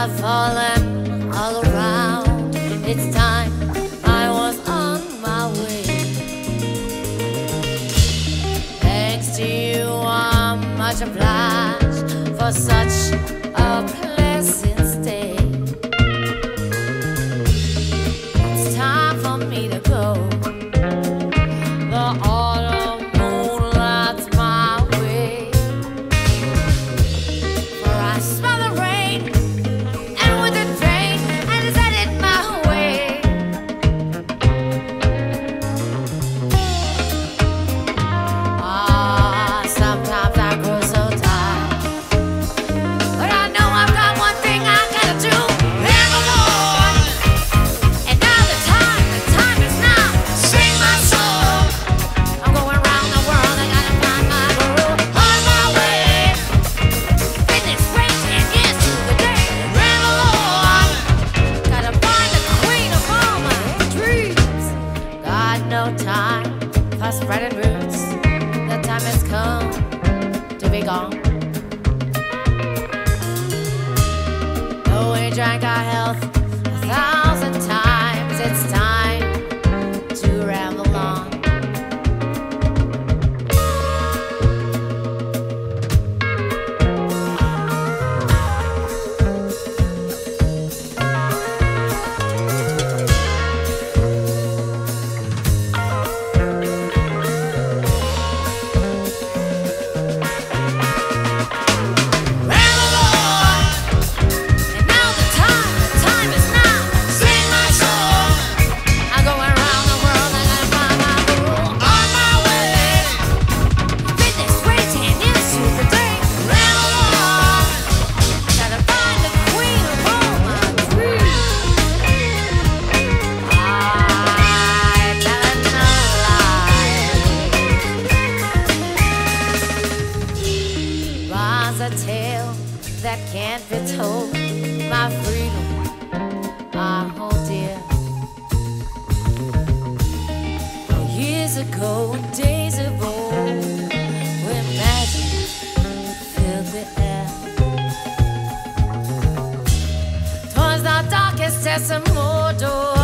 I've fallen all around. It's time I was on my way. Thanks to you, I'm much obliged for such a pleasant stay. It's time for me to go. drank our health. ago, days of old, when magic filled the air. Towards the darkest depths of Mordor.